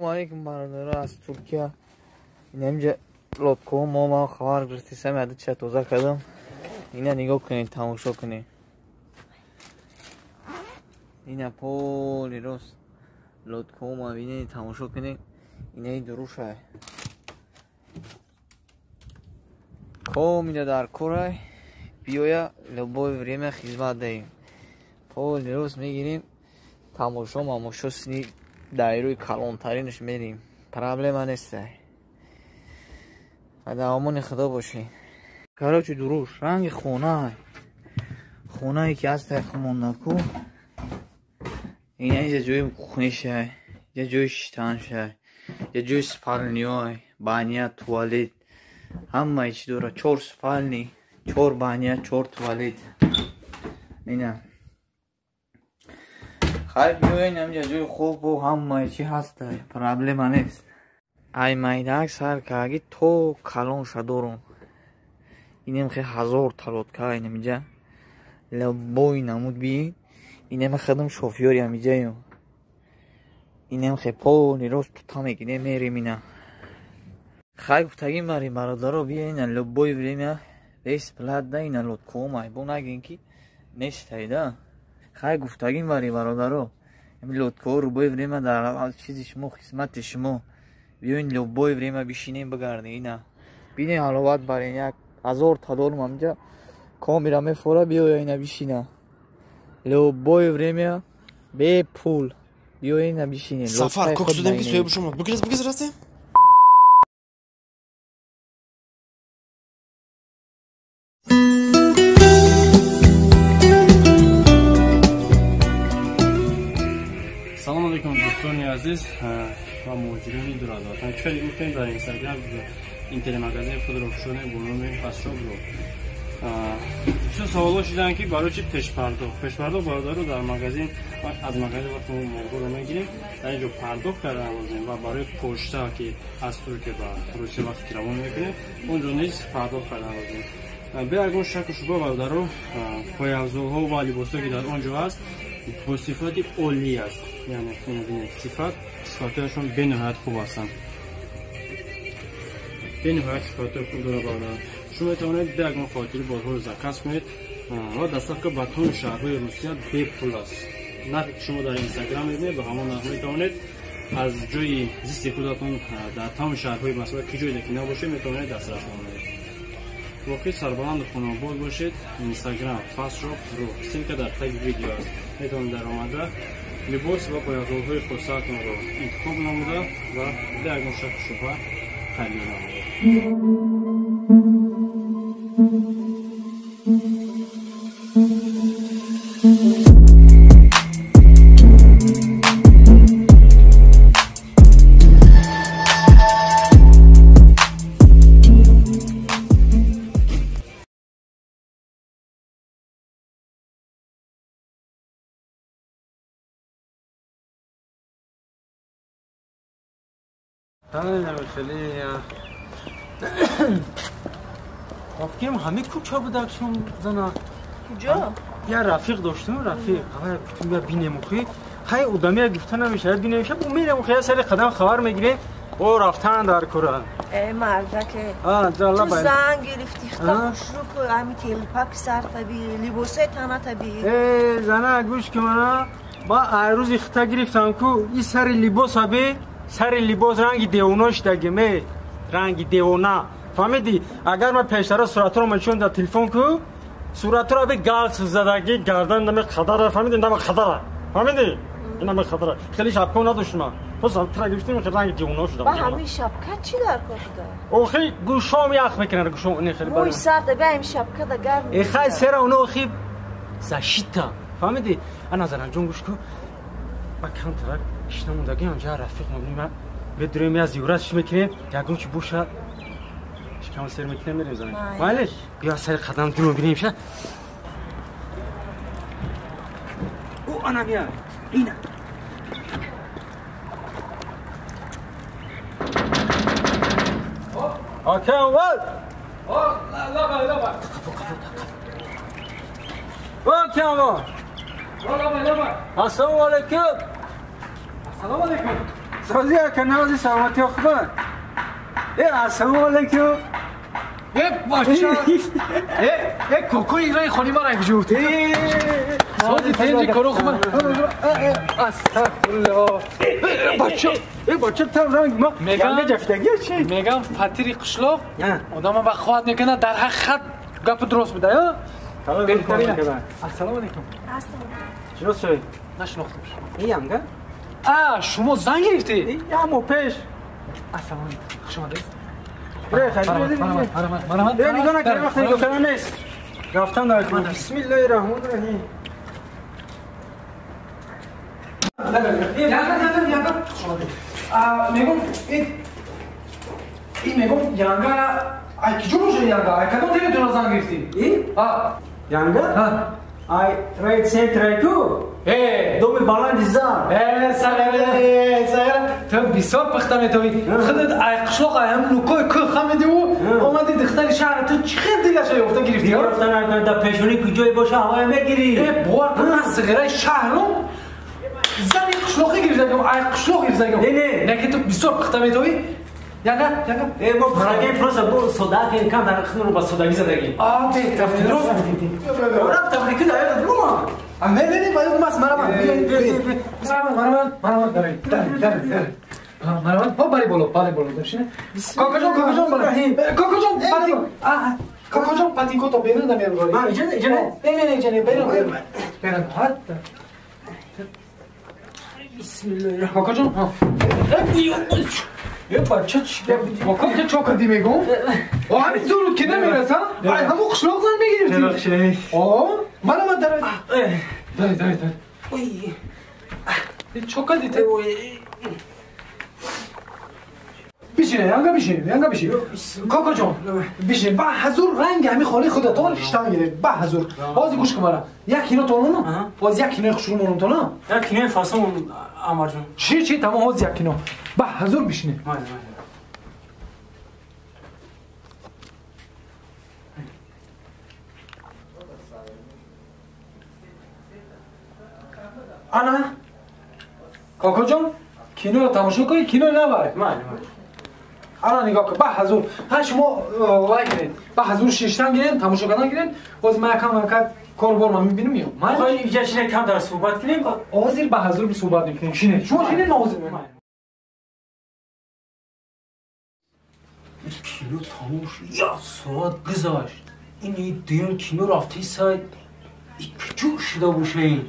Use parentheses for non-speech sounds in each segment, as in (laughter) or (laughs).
алейкум бародаро аз туркия инамҷа лодкоҳо мо ман хабар гирифтисам яда ча тоза кардам ина нигоҳ кунед тамошо кунед ина поли рост лодкоҳо ма бинед тамошо кунед инаи дурушай комида дар корай биёя любое время хизмат даҳем поли рост мегирем тамошо мамошо сини دایروی کلانترینش میریم پرابلم ها نیسته و دوامان خدا باشین. چی دروش رنگ خونه های خونه ای که از تایخ موندکو این یه جوی خونش های یه جوی شتانش های یه جوی سپالنی های. بانیا توالید. همه ایچی دوره چور سپالنی. چور بانیا چور توالیت اینم хай биёен ҳамҷа ҷои хубу ҳамаи чи ҳаста? Проблема нест. Ай майдак сар кааги то калон шадорум. Инем хе ҳазор талотка инамиҷа лабои намуд би. Инем хадам шофёри амиҷаю инем хе пони рост тутамек ине мерим ина. Хай гуфтагин бари бародаро бия ина лобои время вес платда ина лоткоомай бо нагин ки. Нестайда хай гуфтагин бари бародаро. Ами лоткоо рубои время дар чизи шумо хизмати шумо. Биёин любое время бишинем бигардем ина. Бине ҳаловат барен як ҳазор талорум амҷа комира мефора биёя ина бишина. Любое время бе пул. Биёя ина бишинем сафар коксудем ки суебу шумо. Бигираз бигираз растем азиз ва муҳоҷирони дуразотан чӯли гуфтем дар инстаграм интернет-магазини худро пушоне бо номи фасшопро бисёр саволҳо шиданд ки барои чи пешпардох пешпардох бародаро дар магазин аз магазин вақти мо молҳоро мегирем. Дар инҷо пардох кардан лозим ва барои почта ки аз туркия ба русия вақти равон мекунем онҷо низ пардох кардан лозим бе ягон шаку шуба бародаро пойафзолҳо ва либосҳо ки дар он ҷо ҳаст бо сифати олӣ аст яъне мебинед сифат сифатҳояшон бениҳоят хуб ҳастанд. Бениҳоят сифатҳои хуб дора бародаро шумо метавонед бе ягон хотири бозҳоро заказ кунед. Ва доставка ба тамоми шаҳрҳои русия бепул аст. Нархи ки шумо дар инстаграм мебинед ба ҳамон нарх метавонед аз ҷои зисти худатон дар тамоми шаҳрҳои масала ки ҷойде ки набошед метавонед дастрас намоед. Воқеъ сарбаланду хунобод бошед. Инстаграм фастшоп ру силка дар таги видео аст. Метавонед даромада либос ва поягоҳҳои хусатонро интихоб намуда ва дар мушакшуба халил намудед 야 رفیقم همه کوچه بود اکشون زنا. کجا؟ یا رفیق داشتم رفیق. همه کتون بیا بینه مخی خیلی ادامه گفته نمیشه بینه میشه بو میره مخی سر قدم خبر می‌گیره او رفتن در کوره. ای مردکه آه جالا باید. تو زن گرفتی خوش رو که همی تلپک سر تبی لباسه تنه تبی ای زنه گوش که منا با عروض اخته گرفتم که این سر لباس ها سر لباس رنگ دیوناش دگه می رنگ دیونا فهمیدی؟ اگر من پیشتر صورت رو من چون در تلفن کو صورت رو به گلس زدگی گردن نمی خدره فهمیدی؟ نمی خدره فهمیدی؟ این نمی خدره خیلی شبکه نداشت من پس هم ترک گفتیم که رنگ دیونا شده با همین شبکه چی در کار او گوشام یخ می‌کنه گوشام اون خیلی برای موی سرده به این شبکه در گرم ای خیلی سر اونو خیلی زشیتا. فهمیدی؟ انا زنان جون گوش کو. ба камтарак ишнамондаги ҳамҷа рафиқ мабинима медурем аз юрат чӣ мекунем ягон чи боша шикама сер мекунем мерем зан майли биё аз сари қадам дуро бинем ша о анамия ина Окей, вот. О, лава, лава. Окей, вот. Assalomu alaykum. Assalomu alaykum. سازی که نازی سلامتی خوبه ای السلام علیکم ای بچه ای ای کوکوی رای خونی ما رای بجوت سازی تینجی کرو خوبه استغفرالله بچه ای بچه تم رنگ ما میگم- جفتگی چی میگم فتیری قشلاق. آدم با خواهد می‌کنه در حق خط گپ درست بده یا بهترینه بهترینه السلام علیکم چرا شوی نشناختمش ای هم که آ شما زنگ گرفتی ای همو پیش السلام علیکم خوش آمدید بره خیلی بره مرحبا ای نگاه بله، وقتی. دکتر نیست رفتن در کنم بسم الله الرحمن الرحیم میگم این این میگم ینگا ای کی جو باشه ینگا ای کدوم تیمی تو زنگ گرفتی ای آ Younger? Huh? I tried say try to. Hey. Domi balan dizar. Hey, sagara, sagara. Tam bisop paxta metovi. Xudud ay qishloq ay ham nukoy ko'y hamidi u. Omadi dixtari shahr tu chiqib dilasha yo'qdan girifti. Yo'qdan aytganda peshoni kujoy bo'sha havoya megiri. Hey, bor qana sigara shahru. Zani qishloqqa girdi, ay qishloq girdi. Ne ne, ne ketib bisop paxta metovi. ینگا ینگا ای با برگه پروسا بو صدا که کم در خود رو با صداگی زدگی آه بهتر درست رفت امریکا در دوما نه نه نه باید ماس مرا من بیا بیا بیا مرا مرا من داری داری داری داری مرا من با باری بولو باری بولو داشته کاکا جان کاکا جان باری کاکا جان پاتی آه کاکا جان پاتی کو تو بیرون نمیام گاری آه، اینجا نه، نه. نه نه نه اینجا نه بیرون بیرون بیرون هات بسم الله کاکا جان ها یه بچه چی کاکا که چوکا دی میگم؟ و همین زور که نمی‌رسه ای همو قشلاق زن میگیرتی بخشی آه من داره اه، داری داری داری اوی. چوکا دیته بشینه ینگا بشین ینگا بشین کاکا جان بشین با حضور رنگ همی خالی خودت تو رشتن گیره با حضور بازی گوش کن مرا یک آها. نه باز یک کینو خشور مونم تو نه؟ یک کینه فاسون امر جون چی چی؟ تمام باز یک کینو با حضور بشینه. مای مای انا؟ کاکا جان؟ کینو رو تماشا کنی؟ کینو نبره مای الان نگاه کن. با حضور. ها شما لایک کنید با حضور شیشتن گیرین تماشا کردن گیرین باز ما یکم وقت کار بار من می‌بینم میام من؟ خواهی چینه کم در صحبت کنیم؟ آزیر با حضور به صحبت می‌کنیم شینه. شما شینه نازیر کینو кино тамом шуд. Як соат гузашт. Ин дуюм кино рафтаи сайд. Кучук шуда бошаин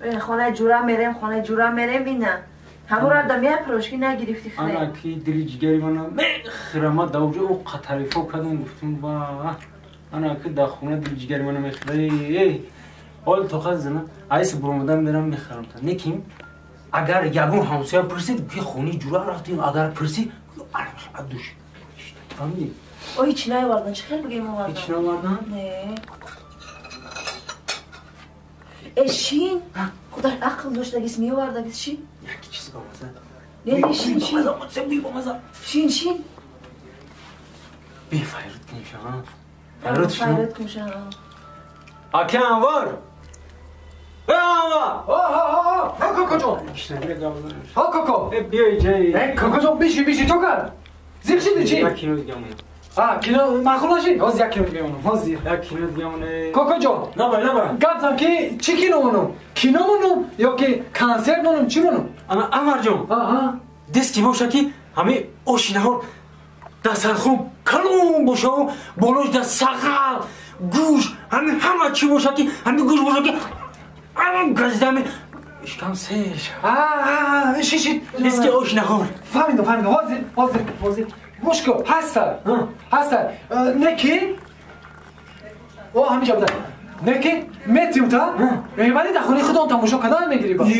э, хонаи ҷура мерем хонаи ҷура мерем бина ҳамура да меапрош ки нагирифти хеле анаки дили ҷигари мана мехирама давҷа у қатарифо кардам гуфтам ба. Анаки да хуна дили ҷигари мана мехӯрае ҳол тоқат зана айс буромадан мерам мехӯрам та. Неким агар ягон ҳамсоя пирсид ки хуни ҷура рафтин агар пирсид душ Hangi? O içine vardan çıkar e, bu gemi vardan. İçine vardan? Ne? Eşin. O kadar akıllı hoşuna gitmiyor vardı biz şin. Ya küçüsü babası. Ne de şin şin. Babası sen büyük babası. Şin şin. Bir fayrıt kimmiş ha. Fayrıt şunu. Fayrıt kimmiş ha. Akan var. Bravo! Ha ha ha! Ha kokoco! İşte ne kadar. Ha koko! Bir şey. Ne kokoco bir şey bir şey çok شدی چی یک کینو دیگه مونه آه کینو مخول نشی باز یک کینو دیگه اونم باز یک کینو دیگه مونه کاکا جان نبای نبای گفتم که چی کینو مونم کینو مونم یا که کنسرت مونم چی مونم اما انوار جان آها دستی باشه که همه اوشینه ها در سرخون کلون باشه و بالوش در سقل گوش همه همه چی باشه که همه گوش باشه که همه گزیده اشکم سیش آه آه شی دستی اوشینه ها فهمیدم فهمیدم. حاضر حاضر حاضر گوش کن هستن. هستن نکی او همینجا بوده نکی متیم تا؟ می‌بری در خونه خودم تماشا کردن می‌گیری با. (laughs)